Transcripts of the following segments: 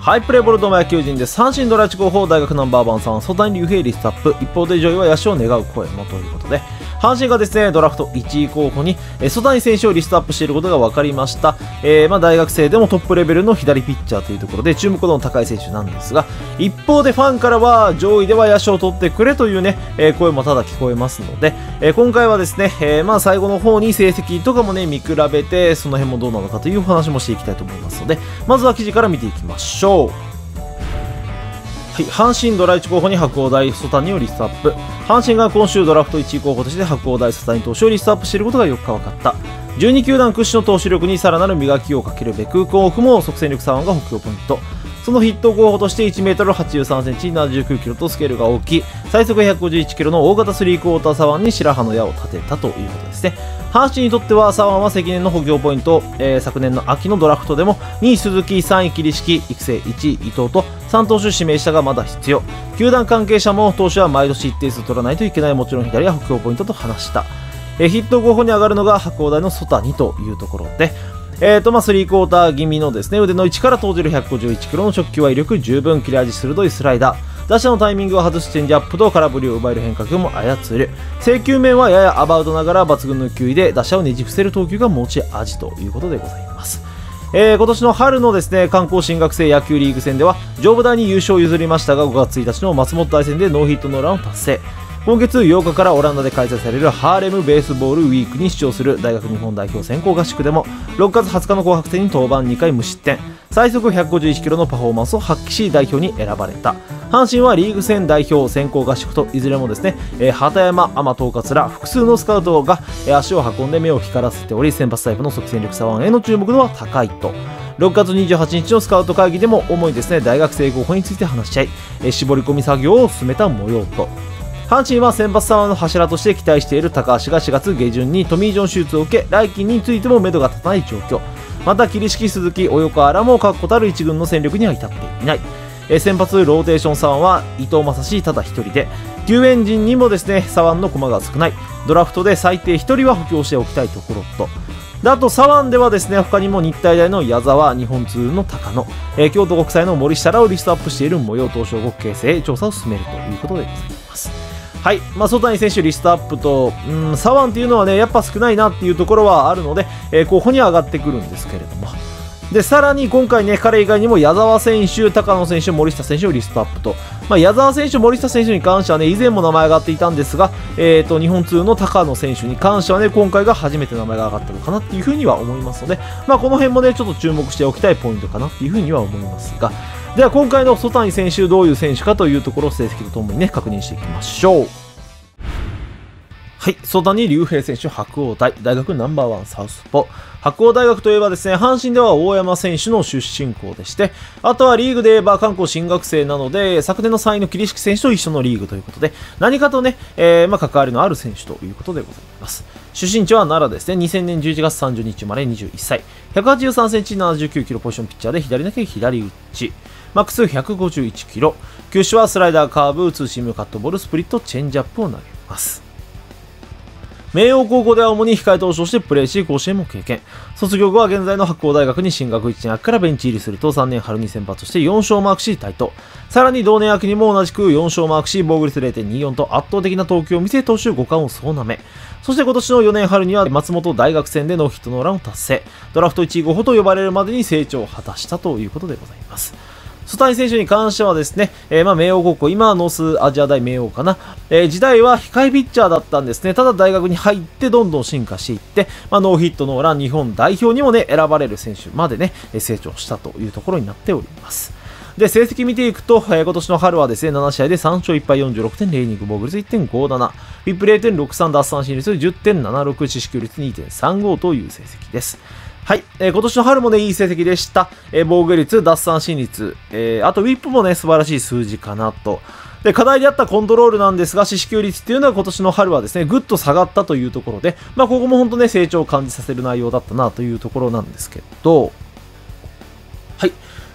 ハイプレーボールドマ野球人です三振ドラ1号砲大学ナンバーワンさん、曽谷竜平リストアップ。一方で上位は野手を願う声もということで、阪神がですね、ドラフト1位候補に、えー、曽谷選手をリストアップしていることが分かりました。えー、まあ大学生でもトップレベルの左ピッチャーというところで注目度の高い選手なんですが、一方でファンからは上位では野手を取ってくれというね、えー、声もただ聞こえますので、え、今回はですね、え、まあ最後の方に成績とかもね、見比べて、その辺もどうなのかというお話もしていきたいと思いますので、まずは記事から見ていきましょう。はい、阪神ドラ1候補に白鴎大曽谷をリストアップ。阪神が今週ドラフト1位候補として白鴎大曽谷投手をリストアップ。していることがよく分かった12球団屈指の投手力にさらなる磨きをかけるべく甲府も即戦力左腕が補強ポイント。そのヒット候補として 1m83cm、79キロとスケールが大きい、最速151キロの大型スリークォーター左腕に白羽の矢を立てたということですね。阪神にとっては左腕は積年の補強ポイント、えー、昨年の秋のドラフトでも2位鈴木、3位桐敷、育成1位伊藤と3投手指名したがまだ必要。球団関係者も投手は毎年一定数取らないといけないもちろん左は補強ポイントと話した。えー、ヒット候補に上がるのが白鴎大の曽谷というところで、えーとまあ、スリークォーター気味のですね腕の位置から投じる151キロの直球は威力十分切れ味鋭いスライダー打者のタイミングを外すチェンジアップと空振りを奪える変化球も操る。制球面はややアバウトながら抜群の球威で打者をねじ伏せる投球が持ち味ということでございます。えー、今年の春のですね観光進学生野球リーグ戦では上武大に優勝を譲りましたが5月1日の松本大戦でノーヒットノーランを達成。今月8日からオランダで開催されるハーレムベースボールウィークに出場する大学日本代表選考合宿でも6月20日の紅白戦に登板2回無失点。最速151キロのパフォーマンスを発揮し代表に選ばれた。阪神はリーグ戦代表選考合宿といずれもですね、えー、畑山、天統括ら複数のスカウトが、足を運んで目を光らせており先発タイプの即戦力左腕への注目度は高いと。6月28日のスカウト会議でも主にですね大学生候補について話し合い、えー、絞り込み作業を進めた模様と。阪神は先発左腕の柱として期待している高橋が4月下旬にトミー・ジョン手術を受け来季についても目処が立たない状況。また桐敷鈴木及川らも確固たる一軍の戦力には至っていない。先発ローテーション左腕は伊藤正史ただ1人で救援陣にもですね左腕の駒が少ない。ドラフトで最低1人は補強しておきたいところと。あと左腕ではですね他にも日体大の矢沢日本通の高野、え、京都国際の森下らをリストアップしている模様東証国形成調査を進めるということでございます。はい、まあ、曽谷選手リストアップと、うん、左腕っていうのはね、やっぱ少ないなっていうところはあるので、えー、候補に上がってくるんですけれども。で、さらに今回ね、彼以外にも矢沢選手、高野選手、森下選手をリストアップと。まあ、矢沢選手、森下選手に関してはね、以前も名前上がっていたんですが、えっ、ー、と、日本通の高野選手に関してはね、今回が初めて名前が上がったのかなっていうふうには思いますので、まあ、この辺もね、ちょっと注目しておきたいポイントかなっていうふうには思いますが、では今回の曽谷選手、どういう選手かというところを成績とともにね、確認していきましょう。はい。曽谷隆平選手、白鴎大、大学ナンバーワンサウスポ。白鴎大学といえばですね、阪神では大山選手の出身校でして、あとはリーグで言えば韓国進学生なので、昨年の3位の桐敷選手と一緒のリーグということで、何かとね、えー、まあ、関わりのある選手ということでございます。出身地は奈良ですね。2000年11月30日生まれ21歳。183センチ79キロポジションピッチャーで左投げ左打ち。マックス151キロ。球種はスライダー、カーブ、ツーシーム、カットボール、スプリット、チェンジアップを投げます。明桜高校では主に控え投手としてプレーし、甲子園も経験。卒業後は現在の白鴎大学に進学1年秋からベンチ入りすると3年春に先発して4勝マークし、対等。さらに同年秋にも同じく4勝マークし、防御率0.24と圧倒的な投球を見せ、投手5冠を総なめ。そして今年の4年春には松本大学戦でノーヒットノーランを達成。ドラフト1位候補と呼ばれるまでに成長を果たしたということでございます。須谷選手に関してはですね、えー、まあ、明桜高校、今はノースアジア大明桜かな、えー、時代は控えピッチャーだったんですね。ただ大学に入ってどんどん進化していって、まあ、ノーヒットノーラン日本代表にもね、選ばれる選手までね、成長したというところになっております。で、成績見ていくと、えー、今年の春はですね、7試合で3勝1敗46.02、防御率1.57、フィップ0.63奪三振率10.76、四死球率2.35という成績です。はい、えー、今年の春もね、いい成績でした。えー、防御率、奪三振率、えー、あとウィップもね、素晴らしい数字かなと。で、課題であったコントロールなんですが、四死球率っていうのは今年の春はですね、ぐっと下がったというところで、まあ、ここも本当ね、成長を感じさせる内容だったなというところなんですけど、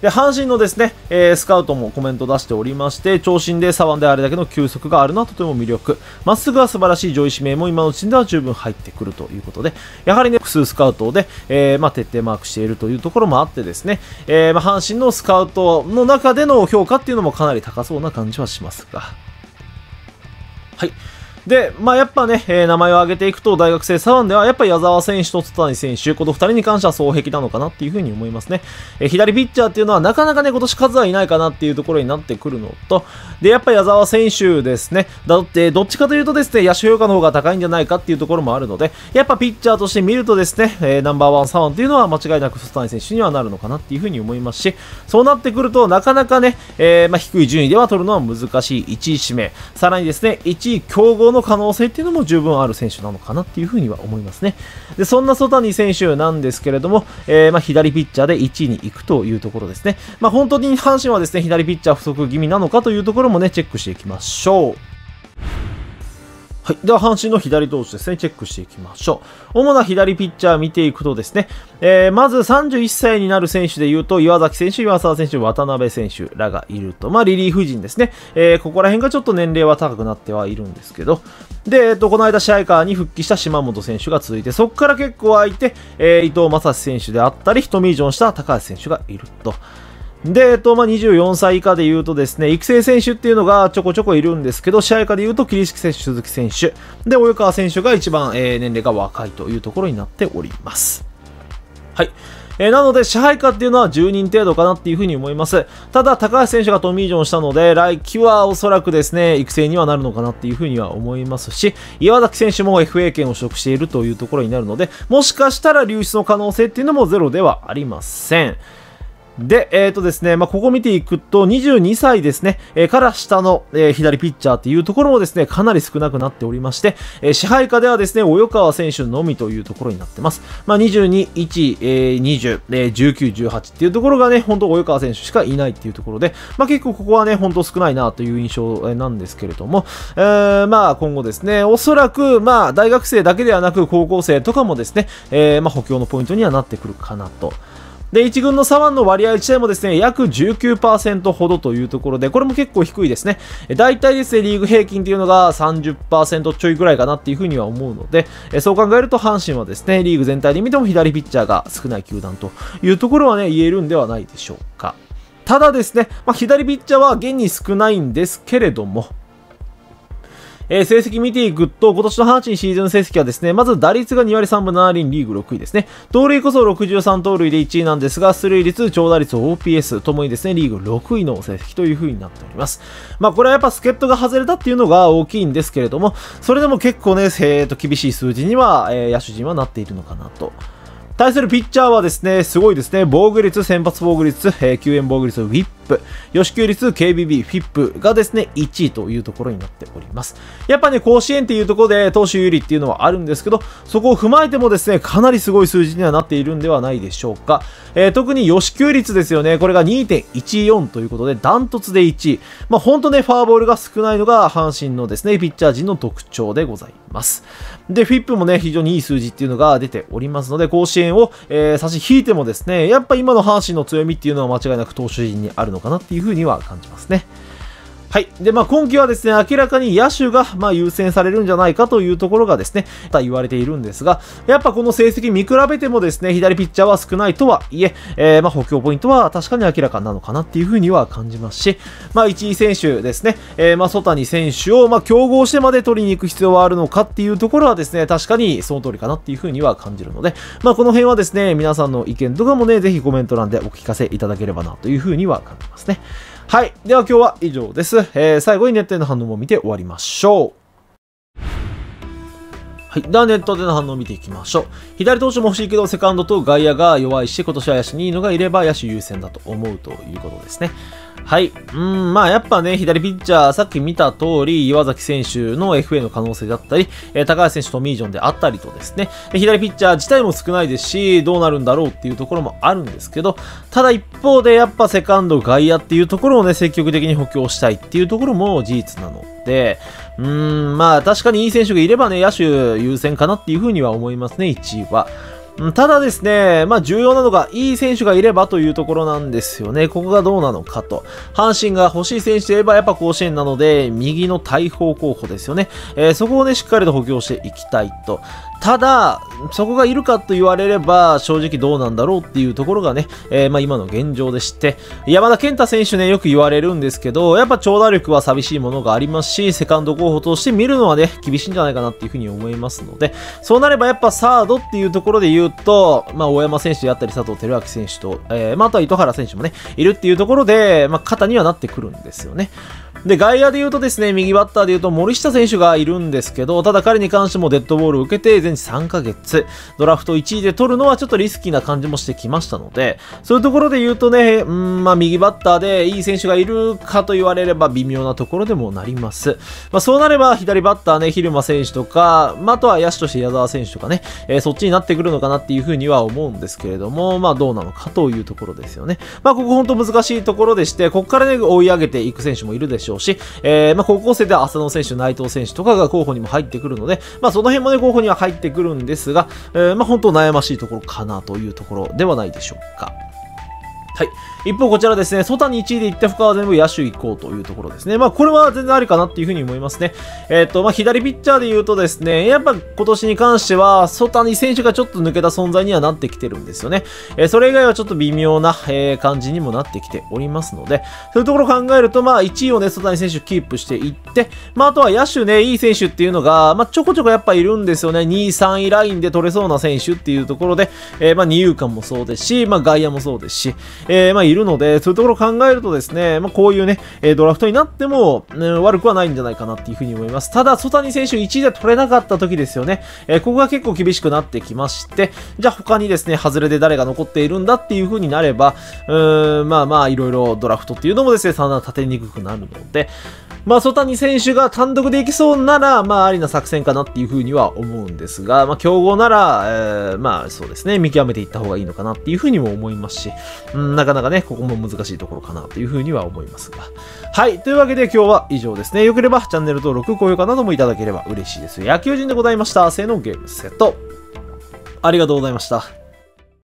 で、阪神のですね、えー、スカウトもコメント出しておりまして、長身で左腕であれだけの球速があるのはとても魅力。まっすぐは素晴らしい上位指名も今の時点では十分入ってくるということで、やはりね、複数スカウトで、えー、まあ、徹底マークしているというところもあってですね、えー、まあ、阪神のスカウトの中での評価っていうのもかなり高そうな感じはしますが。はい。で、まあ、やっぱね、えー、名前を挙げていくと、大学生左腕では、やっぱ矢沢選手と津谷選手、この2人に関しては双璧なのかなっていうふうに思いますね。えー、左ピッチャーっていうのは、なかなかね、今年数はいないかなっていうところになってくるのと、で、やっぱ矢沢選手ですね、だって、どっちかというとですね、野手評価の方が高いんじゃないかっていうところもあるので、やっぱピッチャーとして見るとですね、えー、ナンバーワン左腕っていうのは間違いなく津谷選手にはなるのかなっていうふうに思いますし、そうなってくると、なかなかね、え、まあ、低い順位では取るのは難しい1位指名、さらにですね、1位競合のの可能性っていうのもも十分ある選手なのかなっていうふうには思いますね。で、そんな曽谷選手なんですけれども、えー、まあ、左ピッチャーで1位に行くというところですね。まあ、本当に阪神はですね、左ピッチャー不足気味なのかというところもね、チェックしていきましょう。はい。では、阪神の左投手ですね、チェックしていきましょう。主な左ピッチャー見ていくとですね、えー、まず31歳になる選手で言うと、岩崎選手、岩沢選手、渡辺選手らがいると。まあ、リリーフ陣ですね。えー、ここら辺がちょっと年齢は高くなってはいるんですけど、で、えっ、ー、と、この間試合カーに復帰した島本選手が続いて、そこから結構空いて、え、伊藤正史選手であったり、トミージョンした高橋選手がいると。で、えっと、まあ、24歳以下で言うとですね、育成選手っていうのがちょこちょこいるんですけど、試合下で言うと、桐敷選手、鈴木選手、で、及川選手が一番、えー、年齢が若いというところになっております。はい。えー、なので、支配下っていうのは10人程度かなっていうふうに思います。ただ、高橋選手がトミージョンしたので、来季はおそらくですね、育成にはなるのかなっていうふうには思いますし、岩崎選手も FA 権を取得しているというところになるので、もしかしたら流出の可能性っていうのもゼロではありません。で、えっ、ー、とですね、まあ、ここ見ていくと、22歳ですね、えー、から下の、えー、左ピッチャーっていうところもですね、かなり少なくなっておりまして、え、支配下ではですね、及川選手のみというところになってます。まあ、22、1、え、20、え、19、18っていうところがね、本当及川選手しかいないっていうところで、まあ、結構ここはね、本当少ないなという印象なんですけれども、えー、まあ、今後ですね、おそらく、まあ、大学生だけではなく、高校生とかもですね、え、まあ、補強のポイントにはなってくるかなと。で、1軍の左腕の割合自体もですね、約19%ほどというところで、これも結構低いですね。大体ですね、リーグ平均っていうのが30%ちょいぐらいかなっていうふうには思うので、そう考えると阪神はですね、リーグ全体で見ても左ピッチャーが少ない球団というところはね、言えるんではないでしょうか。ただですね、まあ、左ピッチャーは現に少ないんですけれども、えー、成績見ていくと、今年の阪神シーズン成績はですね、まず打率が2割3分7厘リーグ6位ですね。盗塁こそ63盗塁で1位なんですが、出塁率、長打率、OPS ともにですね、リーグ6位の成績という風になっております。まあ、これはやっぱ助っ人が外れたっていうのが大きいんですけれども、それでも結構ね、えー、と厳しい数字には、えー、野手陣はなっているのかなと。対するピッチャーはですね、すごいですね。防御率、先発防御率、えー、救援防御率、ウィップ、吉球率、KBB、フィップがですね、1位というところになっております。やっぱね、甲子園っていうところで投手有利っていうのはあるんですけど、そこを踏まえてもですね、かなりすごい数字にはなっているんではないでしょうか。えー、特に吉球率ですよね。これが2.14ということで、ダントツで1位。まあ、ほんとね、ファーボールが少ないのが阪神のですね、ピッチャー陣の特徴でございます。で、フィップもね、非常にいい数字っていうのが出ておりますので、甲子園を、えー、差し引いてもですね、やっぱ今の阪神の強みっていうのは間違いなく投手陣にあるのかなっていうふうには感じますね。はい。で、まあ、今季はですね、明らかに野手が、まあ、優先されるんじゃないかというところがですね、言われているんですが、やっぱこの成績見比べてもですね、左ピッチャーは少ないとはいえ、えー、まあ、補強ポイントは確かに明らかなのかなっていうふうには感じますし、まあ、1位選手ですね、えー、まあ、曽谷選手を、まあ、競合してまで取りに行く必要はあるのかっていうところはですね、確かにその通りかなっていうふうには感じるので、まあ、この辺はですね、皆さんの意見とかもね、ぜひコメント欄でお聞かせいただければなというふうには感じますね。はい。では今日は以上です。えー、最後にネットへの反応も見て終わりましょう。はい。ではネットでの反応を見ていきましょう。左投手も欲しいけど、セカンドと外野が弱いし、今年は野手にいいのがいれば野手優先だと思うということですね。はい。うん、まあやっぱね、左ピッチャー、さっき見た通り、岩崎選手の FA の可能性だったり、えー、高橋選手とミージョンであったりとですね、左ピッチャー自体も少ないですし、どうなるんだろうっていうところもあるんですけど、ただ一方でやっぱセカンド、外野っていうところをね、積極的に補強したいっていうところも事実なので、うーん、まあ確かにいい選手がいればね、野手優先かなっていうふうには思いますね、1位は。ただですね、まあ重要なのが、いい選手がいればというところなんですよね。ここがどうなのかと。阪神が欲しい選手といえばやっぱ甲子園なので、右の大砲候補ですよね。えー、そこをね、しっかりと補強していきたいと。ただ、そこがいるかと言われれば、正直どうなんだろうっていうところがね、えー、まあ今の現状でして、山田健太選手ね、よく言われるんですけど、やっぱ長打力は寂しいものがありますし、セカンド候補として見るのはね、厳しいんじゃないかなっていうふうに思いますので、そうなればやっぱサードっていうところで言うと、まあ大山選手であったり佐藤輝明選手と、えー、まああとは糸原選手もね、いるっていうところで、まあ肩にはなってくるんですよね。で、外野で言うとですね、右バッターで言うと森下選手がいるんですけど、ただ彼に関してもデッドボールを受けて全治3ヶ月、ドラフト1位で取るのはちょっとリスキーな感じもしてきましたので、そういうところで言うとね、うん、まあ右バッターでいい選手がいるかと言われれば微妙なところでもなります。まあそうなれば左バッターね、蛭間選手とか、まああとは野手として矢沢選手とかね、えー、そっちになってくるのかなっていうふうには思うんですけれども、まあどうなのかというところですよね。まあここ本当難しいところでして、ここからね、追い上げていく選手もいるでしょうし、えーえー、まあ、高校生では浅野選手、内藤選手とかが候補にも入ってくるので、まあ、その辺もね、候補には入ってくるんですが、えー、まあ、本当悩ましいところかなというところではないでしょうか。はい。一方こちらですね、ソタに1位で行って他は全部野手行こうというところですね。まあこれは全然ありかなっていうふうに思いますね。えっ、ー、と、まあ左ピッチャーで言うとですね、やっぱ今年に関しては、ソタニ選手がちょっと抜けた存在にはなってきてるんですよね。えー、それ以外はちょっと微妙な、えー、感じにもなってきておりますので、そういうところを考えると、まあ1位をね、ソタニ選手キープしていって、まああとは野手ね、いい選手っていうのが、まあちょこちょこやっぱいるんですよね。2位、3位ラインで取れそうな選手っていうところで、え、まあ二遊間もそうですし、まあ外野もそうですし、えー、まあいるので、そういうところ考えるとですね、まあ、こういうね、えドラフトになっても、ね、悪くはないんじゃないかなっていうふうに思います。ただ、曽谷選手1位で取れなかった時ですよね。えここが結構厳しくなってきまして、じゃあ他にですね、外れで誰が残っているんだっていう風になれば、うーん、まあまあ、いろいろドラフトっていうのもですね、そんな立てにくくなるので、まあ、曽谷選手が単独でいきそうなら、まあ、ありな作戦かなっていうふうには思うんですが、まあ、競合なら、えー、まあ、そうですね、見極めていった方がいいのかなっていうふうにも思いますし、うん、なかなかね、ここも難しいところかなというふうには思いますが。はい、というわけで今日は以上ですね。よければチャンネル登録、高評価などもいただければ嬉しいです。野球人でございました。せーのゲームセット。ありがとうございました。